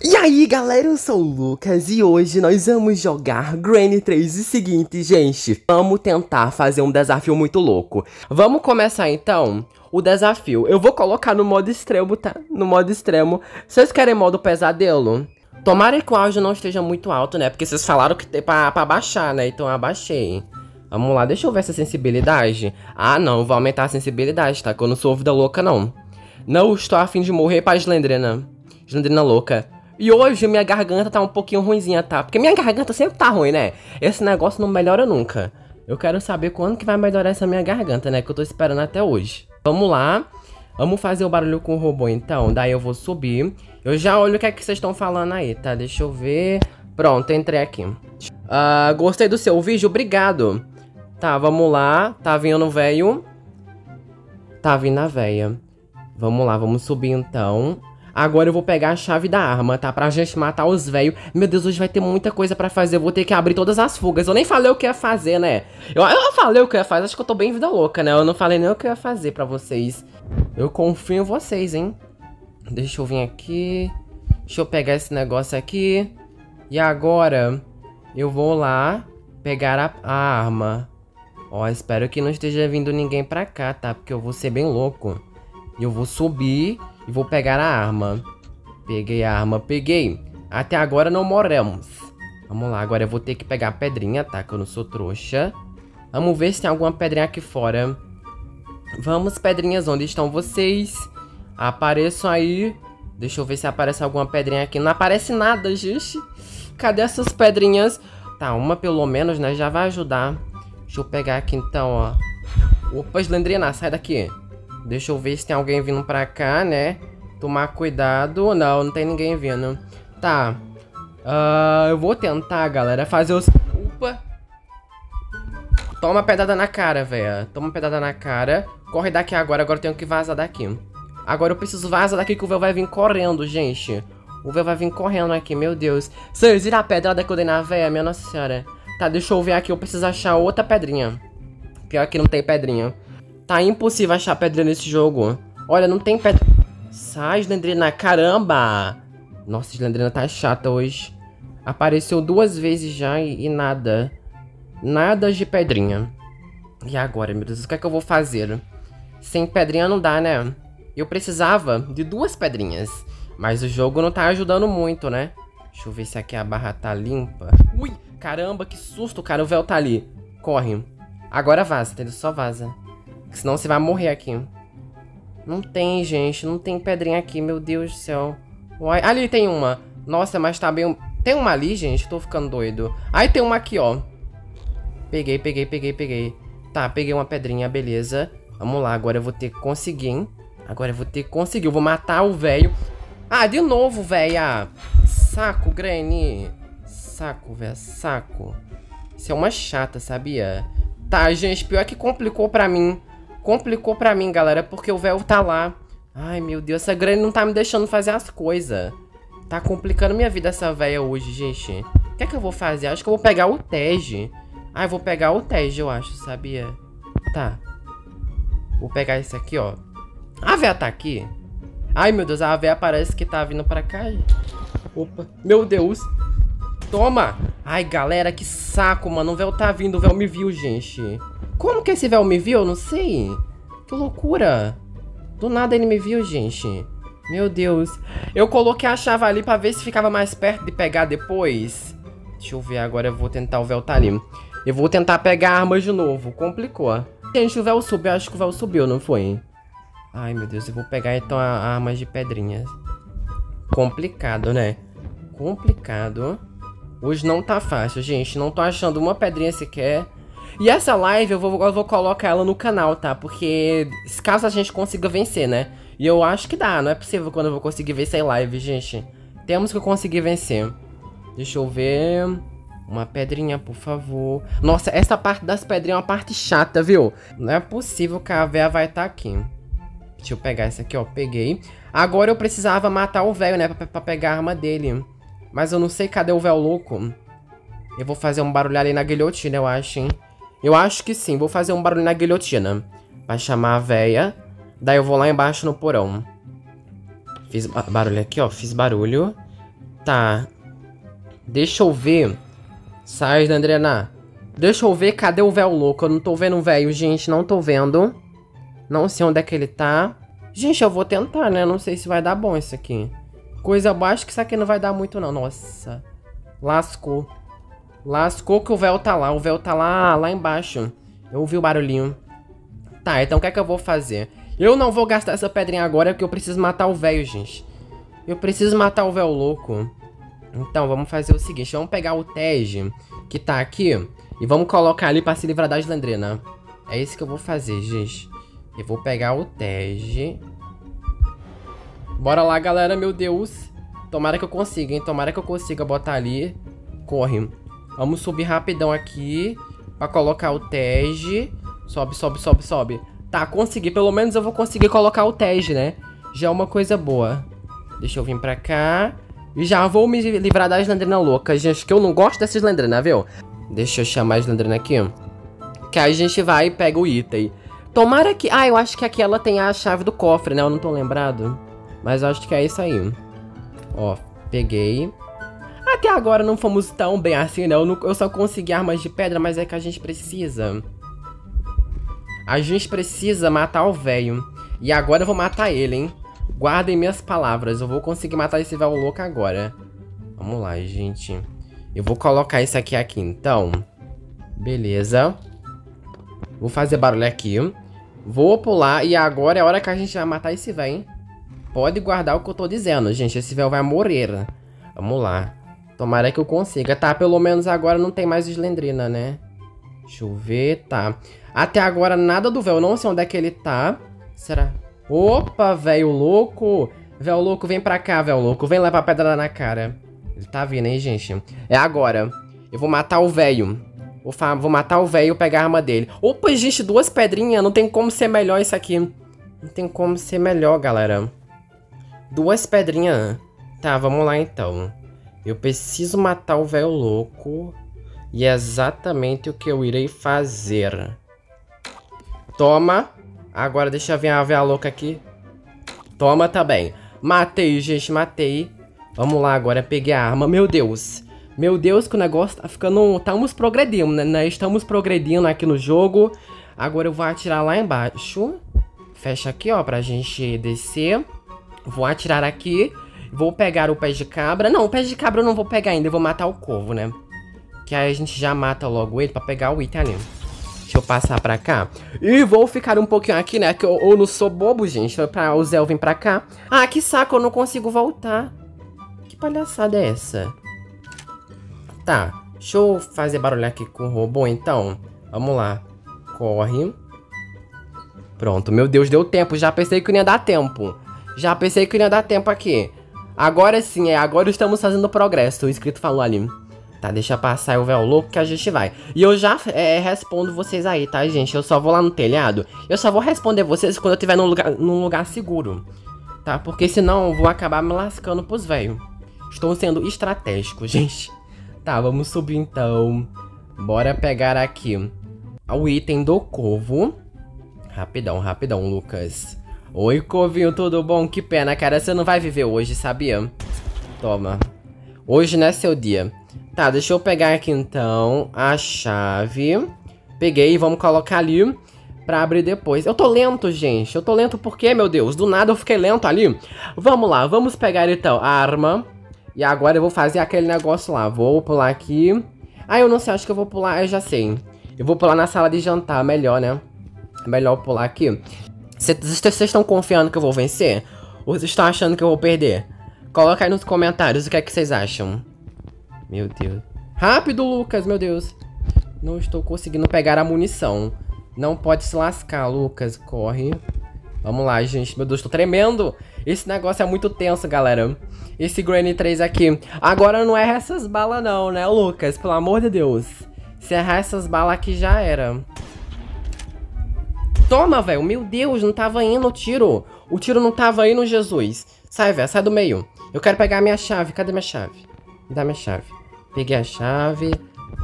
E aí galera, eu sou o Lucas e hoje nós vamos jogar Granny 3 e seguinte, gente, vamos tentar fazer um desafio muito louco. Vamos começar então o desafio. Eu vou colocar no modo extremo, tá? No modo extremo. Vocês querem modo pesadelo? Tomara que o áudio não esteja muito alto, né? Porque vocês falaram que tem pra, pra baixar, né? Então eu abaixei. Vamos lá, deixa eu ver essa sensibilidade. Ah, não, vou aumentar a sensibilidade, tá? Que eu não sou vida louca, não. Não estou afim de morrer pra Slendrina. Slendrina louca. E hoje minha garganta tá um pouquinho ruimzinha, tá? Porque minha garganta sempre tá ruim, né? Esse negócio não melhora nunca. Eu quero saber quando que vai melhorar essa minha garganta, né? Que eu tô esperando até hoje. Vamos lá. Vamos fazer o barulho com o robô, então. Daí eu vou subir. Eu já olho o que é que vocês estão falando aí, tá? Deixa eu ver. Pronto, entrei aqui. Uh, gostei do seu vídeo? Obrigado. Tá, vamos lá. Tá vindo velho. Tá vindo a véia. Vamos lá, vamos subir então. Agora eu vou pegar a chave da arma, tá? Pra gente matar os velhos. Meu Deus, hoje vai ter muita coisa pra fazer. Eu vou ter que abrir todas as fugas. Eu nem falei o que ia fazer, né? Eu, eu falei o que ia fazer. Acho que eu tô bem vida louca, né? Eu não falei nem o que ia fazer pra vocês. Eu confio em vocês, hein? Deixa eu vir aqui. Deixa eu pegar esse negócio aqui. E agora eu vou lá pegar a, a arma. Ó, espero que não esteja vindo ninguém pra cá, tá? Porque eu vou ser bem louco. E eu vou subir e vou pegar a arma. Peguei a arma, peguei. Até agora não morremos. Vamos lá, agora eu vou ter que pegar a pedrinha, tá? Que eu não sou trouxa. Vamos ver se tem alguma pedrinha aqui fora. Vamos, pedrinhas, onde estão vocês? Apareçam aí. Deixa eu ver se aparece alguma pedrinha aqui. Não aparece nada, gente. Cadê essas pedrinhas? Tá, uma pelo menos, né? Já vai ajudar. Deixa eu pegar aqui então, ó. Opa, Slendrina, sai daqui. Deixa eu ver se tem alguém vindo pra cá, né? Tomar cuidado. Não, não tem ninguém vindo. Tá. Uh, eu vou tentar, galera, fazer os... Opa! Toma pedrada na cara, velho. Toma pedrada na cara. Corre daqui agora. Agora eu tenho que vazar daqui. Agora eu preciso vazar daqui que o véu vai vir correndo, gente. O véu vai vir correndo aqui, meu Deus. Vocês viram a pedrada que eu dei na véia, minha nossa senhora. Tá, deixa eu ver aqui. Eu preciso achar outra pedrinha. Pior que não tem pedrinha. Tá impossível achar pedra nesse jogo. Olha, não tem pedra. Sai, Slendrina. Caramba! Nossa, Slendrina tá chata hoje. Apareceu duas vezes já e, e, nada. Nada de pedrinha. E agora, meu Deus, o que é que eu vou fazer? Sem pedrinha não dá, né? Eu precisava de duas pedrinhas. Mas o jogo não tá ajudando muito, né? Deixa eu ver se aqui a barra tá limpa. Ui, caramba, que susto, cara. O véu tá ali. Corre. Agora vaza, entendeu? Só vaza. Senão você vai morrer aqui. Não tem, gente. Não tem pedrinha aqui. Meu Deus do céu. Uai, ali tem uma. Nossa, mas tá bem... Tem uma ali, gente? Tô ficando doido. Aí tem uma aqui, ó. Peguei, peguei, peguei, peguei. Tá, peguei uma pedrinha, beleza. Vamos lá, agora eu vou ter que conseguir, hein? Agora eu vou ter que conseguir. Eu vou matar o velho. Ah, de novo, velha. Saco, Granny. Saco, velho, saco. Isso é uma chata, sabia? Tá, gente, pior que complicou pra mim complicou pra mim, galera, porque o véu tá lá. Ai, meu Deus, essa Granny não tá me deixando fazer as coisas. Tá complicando minha vida essa véia hoje, gente. O que é que eu vou fazer? Acho que eu vou pegar o Tej. Ah, eu vou pegar o Tej, eu acho, sabia? Tá. Vou pegar esse aqui, ó. A véia tá aqui? Ai, meu Deus, a véia parece que tá vindo pra cá. Opa, meu Deus. Toma. Ai, galera, que saco, mano. O véu tá vindo, o véu me viu, gente. Como que esse véu me viu? Eu não sei. Que loucura. Do nada ele me viu, gente. Meu Deus. Eu coloquei a chave ali pra ver se ficava mais perto de pegar depois. Deixa eu ver, agora eu vou tentar o véu tá ali. Eu vou tentar pegar a arma de novo. Complicou. Gente, o véu subiu. Acho que o véu subiu, não foi? Ai, meu Deus. Eu vou pegar então a arma de pedrinhas. Complicado, né? Complicado. Hoje não tá fácil, gente. Não tô achando uma pedrinha sequer. E essa live eu vou, eu vou colocar ela no canal, tá? Porque caso a gente consiga vencer, né? E eu acho que dá, não é possível quando eu vou conseguir vencer live, gente. Temos que conseguir vencer. Deixa eu ver... Uma pedrinha, por favor. Nossa, essa parte das pedrinhas é uma parte chata, viu? Não é possível que a véia vai estar tá aqui. Deixa eu pegar essa aqui, ó. Peguei. Agora eu precisava matar o velho, né? Pra, pra, pegar a arma dele. Mas eu não sei cadê o véu louco. Eu vou fazer um barulho ali na guilhotina, eu acho, hein? Eu acho que sim. Vou fazer um barulho na guilhotina. Vai chamar a véia. Daí eu vou lá embaixo no porão. Fiz barulho aqui, ó. Fiz barulho. Tá. Deixa eu ver. Sai, Andrena. Deixa eu ver, cadê o véu louco? Eu não tô vendo o velho, gente, não tô vendo. Não sei onde é que ele tá. Gente, eu vou tentar, né? Não sei se vai dar bom isso aqui. Coisa baixa que isso aqui não vai dar muito, não. Nossa. Lascou. Lascou que o véu tá lá. O véu tá lá, lá embaixo. Eu ouvi o barulhinho. Tá, então o que é que eu vou fazer? Eu não vou gastar essa pedrinha agora porque eu preciso matar o velho, gente. Eu preciso matar o véu louco. Então, vamos fazer o seguinte. Vamos pegar o Tej, que tá aqui, e vamos colocar ali pra se livrar da Slendrina. É isso que eu vou fazer, gente. Eu vou pegar o Tej. Bora lá, galera, meu Deus. Tomara que eu consiga, hein? Tomara que eu consiga botar ali. Corre. Vamos subir rapidão aqui. Pra colocar o Tej. Sobe, sobe, sobe, sobe. Tá, consegui. Pelo menos eu vou conseguir colocar o Tej, né? Já é uma coisa boa. Deixa eu vir pra cá. E já vou me livrar da Slendrina louca, gente. Que eu não gosto dessa Slendrina, viu? Deixa eu chamar a Slendrina aqui. Que a gente vai e pega o item. Tomara que... Ah, eu acho que aqui ela tem a chave do cofre, né? Eu não tô lembrado. Mas eu acho que é isso aí. Ó, peguei. Até agora não fomos tão bem assim, né? Eu, não, eu só consegui armas de pedra, mas é que a gente precisa. A gente precisa matar o velho. E agora eu vou matar ele, hein? Guardem minhas palavras. Eu vou conseguir matar esse velho louco agora. Vamos lá, gente. Eu vou colocar isso aqui aqui, então. Beleza. Vou fazer barulho aqui. Vou pular e agora é a hora que a gente vai matar esse velho, hein? Pode guardar o que eu tô dizendo, gente. Esse véu vai morrer. Vamos lá. Tomara que eu consiga. Tá, pelo menos agora não tem mais Slendrina, né? Deixa eu ver, tá. Até agora nada do véu. Não sei onde é que ele tá. Será? Opa, velho louco. Véu louco, vem pra cá, véu louco. Vem levar pedra na cara. Ele tá vindo, hein, gente? É agora. Eu vou matar o velho. Vou, vou matar o velho e pegar a arma dele. Opa, gente, duas pedrinhas. Não tem como ser melhor isso aqui. Não tem como ser melhor, galera. Duas pedrinhas. Tá, vamos lá então. Eu preciso matar o velho louco. E é exatamente o que eu irei fazer. Toma. Agora deixa eu ver a velha louca aqui. Toma também. Matei, gente, matei. Vamos lá, agora peguei a arma. Meu Deus. Meu Deus, que o negócio tá ficando... Estamos progredindo, né? Estamos progredindo aqui no jogo. Agora eu vou atirar lá embaixo. Fecha aqui, ó, pra gente descer. Vou atirar aqui. Vou pegar o pé de cabra. Não, o pé de cabra eu não vou pegar ainda. Eu vou matar o corvo, né? Que aí a gente já mata logo ele pra pegar o item ali. Deixa eu passar pra cá. E vou ficar um pouquinho aqui, né? Que eu, eu não sou bobo, gente. Pra o Zé vir pra cá. Ah, que saco. Eu não consigo voltar. Que palhaçada é essa? Tá. Deixa eu fazer barulho aqui com o robô, então. Vamos lá. Corre. Pronto. Meu Deus, deu tempo. Já pensei que não ia dar tempo. Já pensei que não ia dar tempo aqui. Agora sim, é. Agora estamos fazendo progresso. O inscrito falou ali. Tá, deixa passar o véu louco que a gente vai. E eu já é, respondo vocês aí, tá, gente? Eu só vou lá no telhado. Eu só vou responder vocês quando eu estiver num lugar, num lugar seguro. Tá? Porque senão eu vou acabar me lascando pros velhos. Estou sendo estratégico, gente. Tá, vamos subir então. Bora pegar aqui o item do covo. Rapidão, rapidão, Lucas. Oi, Covinho, tudo bom? Que pena, cara, você não vai viver hoje, sabia? Toma. Hoje não é seu dia. Tá, deixa eu pegar aqui então a chave. Peguei, vamos colocar ali pra abrir depois. Eu tô lento, gente. Eu tô lento porque, meu Deus, do nada eu fiquei lento ali. Vamos lá, vamos pegar então a arma. E agora eu vou fazer aquele negócio lá. Vou pular aqui. Ah, eu não sei, acho que eu vou pular, eu já sei. Eu vou pular na sala de jantar, melhor, né? Melhor pular aqui. Vocês estão confiando que eu vou vencer? Ou vocês estão achando que eu vou perder? Coloca aí nos comentários o que é que vocês acham. Meu Deus. Rápido, Lucas, meu Deus. Não estou conseguindo pegar a munição. Não pode se lascar, Lucas. Corre. Vamos lá, gente. Meu Deus, tô tremendo. Esse negócio é muito tenso, galera. Esse Granny 3 aqui. Agora não erra essas balas não, né, Lucas? Pelo amor de Deus. Se errar essas balas aqui, já era. Toma, velho. Meu Deus, não tava indo o tiro. O tiro não tava indo, Jesus. Sai, velho. Sai do meio. Eu quero pegar a minha chave. Cadê minha chave? Me dá minha chave. Peguei a chave.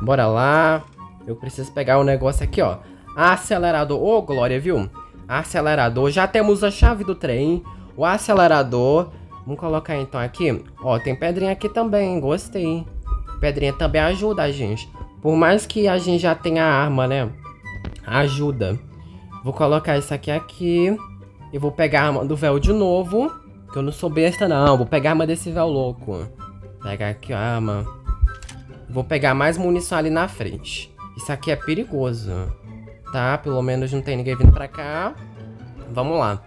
Bora lá. Eu preciso pegar o um negócio aqui, ó. Acelerador. Ô, oh, Glória, viu? Acelerador. Já temos a chave do trem. O acelerador. Vamos colocar então aqui. Ó, tem pedrinha aqui também, gostei. Pedrinha também ajuda a gente. Por mais que a gente já tenha arma, né? Ajuda. Vou colocar isso aqui aqui. E vou pegar a arma do véu de novo. Que eu não sou besta, não. Vou pegar a arma desse véu louco. Pegar aqui a arma. Vou pegar mais munição ali na frente. Isso aqui é perigoso. Tá? Pelo menos não tem ninguém vindo pra cá. Vamos lá.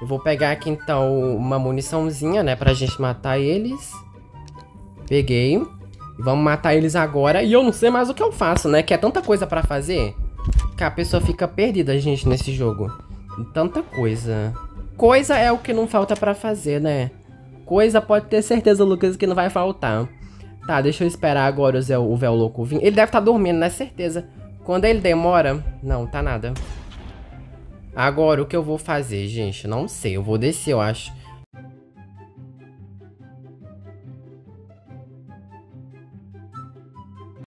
Eu vou pegar aqui, então, uma muniçãozinha, né? Pra gente matar eles. Peguei. Vamos matar eles agora. E eu não sei mais o que eu faço, né? Que é tanta coisa pra fazer. A pessoa fica perdida, gente, nesse jogo. Tanta coisa. Coisa é o que não falta pra fazer, né? Coisa pode ter certeza, Lucas, que não vai faltar. Tá, deixa eu esperar agora o, Zé, o véu louco vir. Ele deve estar tá dormindo, né? Certeza. Quando ele demora... Não, tá nada. Agora, o que eu vou fazer, gente? Não sei. Eu vou descer, eu acho.